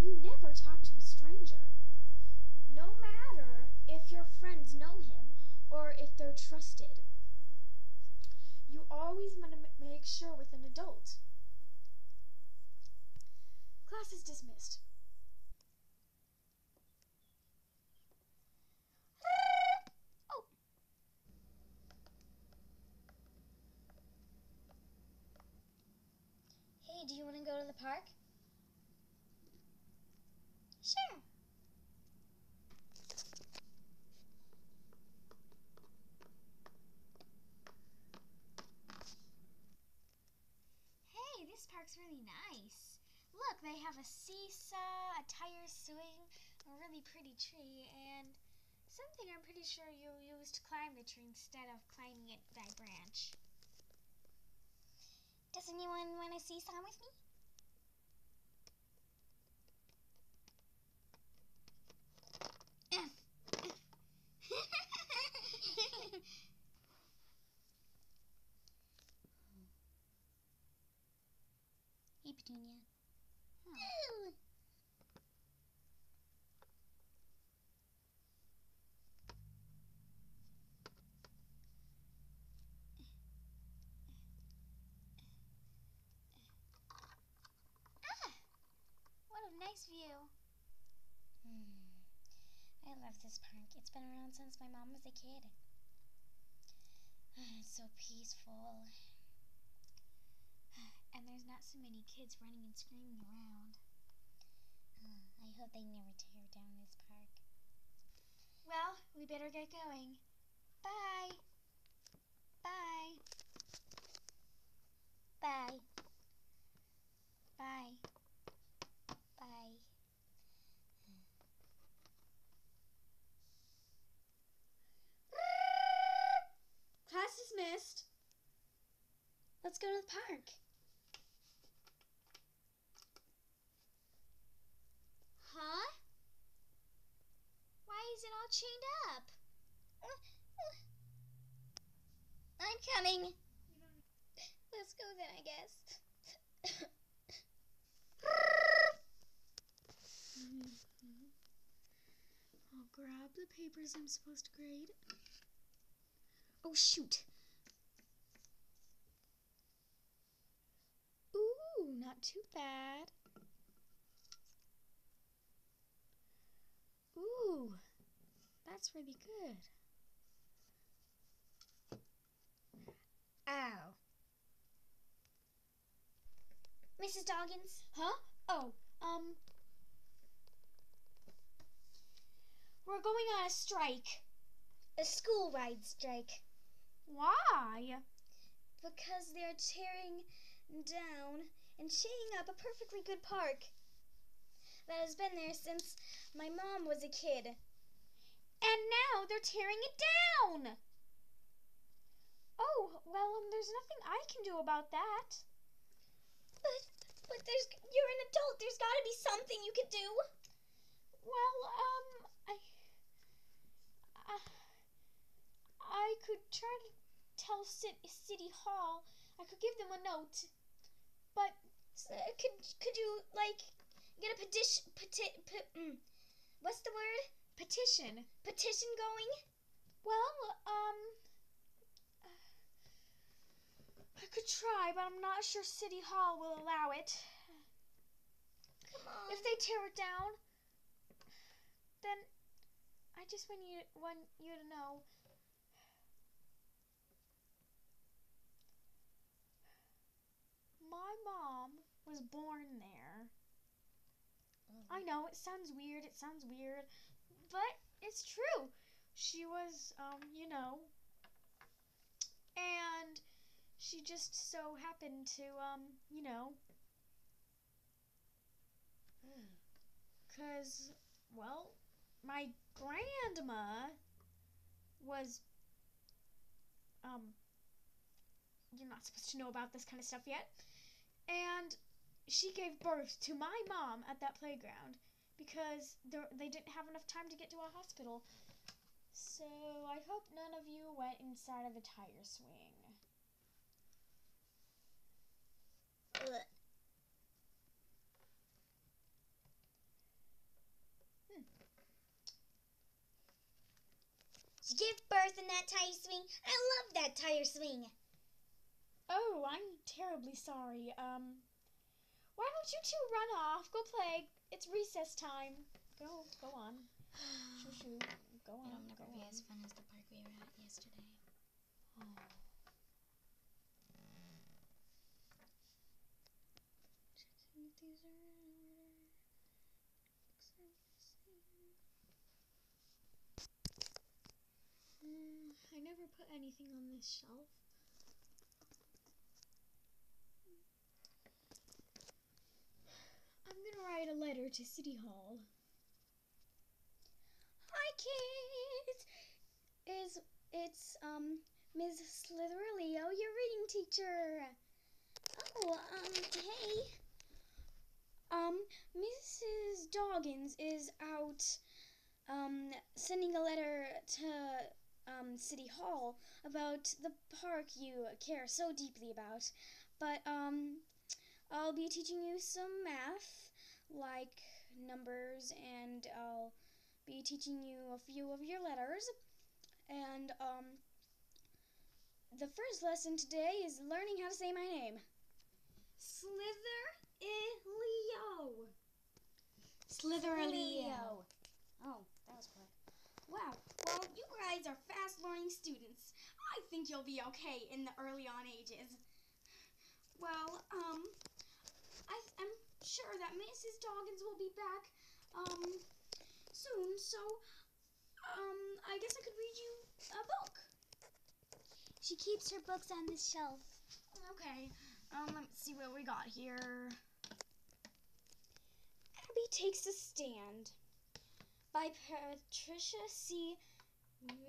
You never talk to a stranger. No matter if your friends know him or if they're trusted. You always want to make sure with an adult. Class is dismissed. Oh. Hey, do you want to go to the park? Sure. Park's really nice. Look, they have a seesaw, a tire swing, a really pretty tree, and something I'm pretty sure you'll use to climb the tree instead of climbing it by branch. Does anyone want to seesaw with me? hey, Petunia. Oh. Ah, what a nice view. Hmm. I love this park. It's been around since my mom was a kid. It's so peaceful. And there's not so many kids running and screaming around. I hope they never tear down this park. Well, we better get going. Bye. Bye. Bye. Bye. Class dismissed. Let's go to the park. Huh? Why is it all chained up? I'm coming. Let's go then, I guess. Mm-hmm. I'll grab the papers I'm supposed to grade. Oh, shoot. Ooh, not too bad. Ooh, that's really good. Ow. Mrs. Doggins, Huh? Oh, um. We're going on a strike. a school ride strike. Why? Because they're tearing down and chaining up a perfectly good park that has been there since my mom was a kid. And now they're tearing it down. Oh, well, um, there's nothing I can do about that. But but there's you're an adult. There's got to be something you could do. Well, um, I, I, I could try to tell City, City Hall. I could give them a note, So, could could you like get a petition peti, pe- mm, what's the word? petition. Petition going? Well, um, I could try, but I'm not sure City Hall will allow it. Come on. If they tear it down, then I just want you want you to know. My mom was born there. I know it sounds weird. It sounds weird, but it's true. She was, um, you know, and she just so happened to, um, you know, cause, well, my grandma was, um, you're not supposed to know about this kind of stuff yet, and she gave birth to my mom at that playground because they didn't have enough time to get to a hospital. So I hope none of you went inside of a tire swing. Ugh. give birth in that tire swing. I love that tire swing. Oh, I'm terribly sorry. Um, why don't you two run off? Go play. It's recess time. Go, go on. Shoo shoo. Go on. It'll never go be on. as fun as the park we were at yesterday. Checking if these are in order. Mm, I never put anything on this shelf. I'm gonna write a letter to City Hall. Hi, kids. Is it's um Ms. Slitherleo, your reading teacher? Oh, um, hey. Um, Mrs. Doggins is out um sending a letter to um City Hall about the park you care so deeply about. But um I'll be teaching you some math like numbers and I'll be teaching you a few of your letters. And um, the first lesson today is learning how to say my name. Slither Leo. Slitherleo. Oh, that was quick. Wow. Well, you guys are fast learning students. I think you'll be okay in the early on ages. Well, um, I, I'm sure that Mrs. Doggins will be back, um, soon, so, um, I guess I could read you a book. She keeps her books on this shelf. Okay, um, let's see what we got here. Abby Takes a Stand by Patricia C.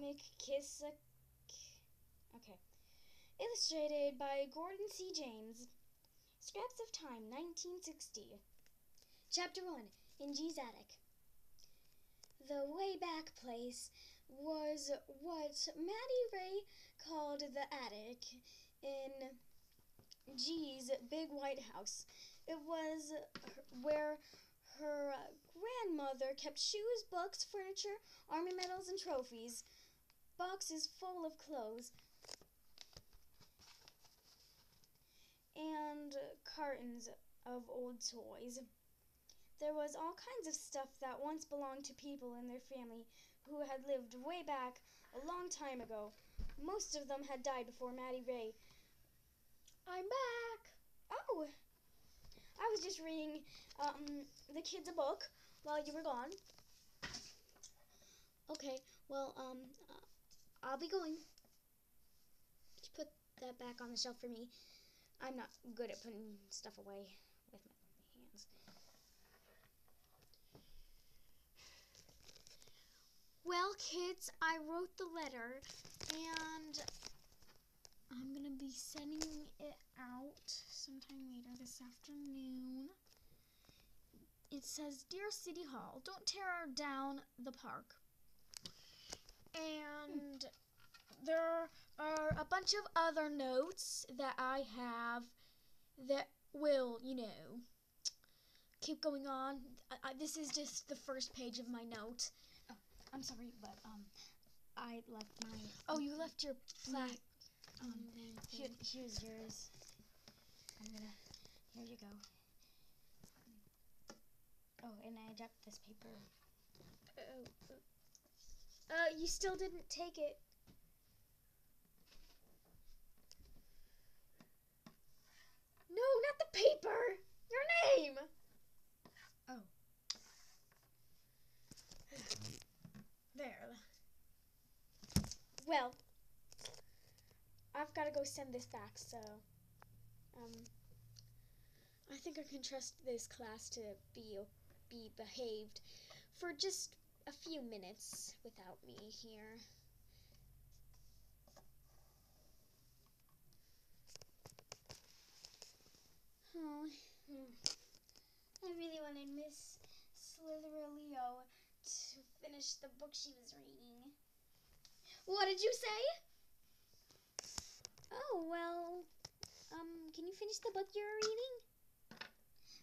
McKissack. Okay. Illustrated by Gordon C. James. Scraps of Time, 1960. Chapter 1 In G's Attic. The way back place was what Maddie Ray called the attic in G's big white house. It was where her grandmother kept shoes, books, furniture, army medals, and trophies, boxes full of clothes, and cartons of old toys. There was all kinds of stuff that once belonged to people in their family who had lived way back a long time ago. Most of them had died before Maddie Ray. I'm back. Oh, I was just reading um, the kids a book while you were gone. Okay, well, um, uh, I'll be going. Put that back on the shelf for me. I'm not good at putting stuff away with my hands. Well, kids, I wrote the letter and I'm going to be sending it out sometime later this afternoon. It says Dear City Hall, don't tear down the park. Hmm. And there are a bunch of other notes that I have that will, you know, keep going on. I, I, this is just the first page of my note. Oh, I'm sorry, but, um, I left my, Oh, you left your black. um, here, here's yours. I'm gonna, here you go. Oh, and I dropped this paper. Oh, uh, you still didn't take it. Not the paper. Your name. Oh. There. Well, I've got to go send this back, so um, I think I can trust this class to be be behaved for just a few minutes without me here. Oh, I really wanted Miss Slitherleo to finish the book she was reading. What did you say? Oh, well, um, can you finish the book you're reading?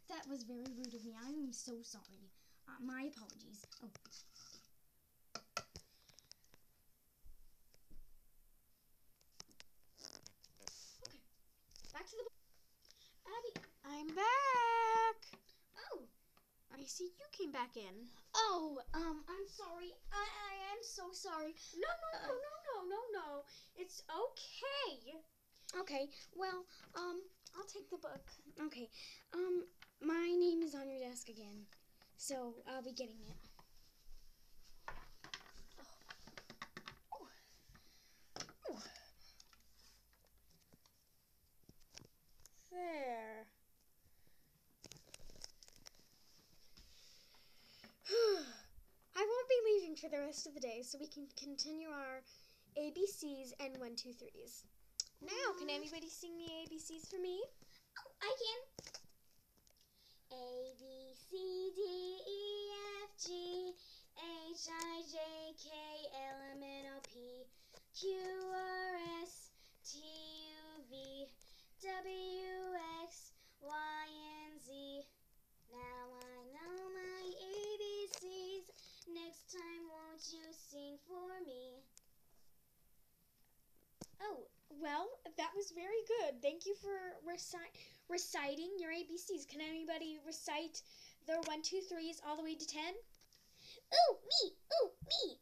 That was very rude of me. I'm so sorry. Uh, my apologies. Oh. Back in. Oh, um, I'm sorry. I, I am so sorry. No, no, no, no, no, no, no. It's okay. Okay, well, um, I'll take the book. Okay, um, my name is on your desk again, so I'll be getting it. There. I won't be leaving for the rest of the day, so we can continue our ABCs and one, two, threes. Now, can anybody sing the ABCs for me? Oh, I can. A B C D E F G H I J K L M N O P Q R S T U V W X Y and Z. Now I know my ABCs. Next time, won't you sing for me? Oh, well, that was very good. Thank you for reci- reciting your ABCs. Can anybody recite their one, two, threes all the way to ten? Ooh, me! Ooh, me!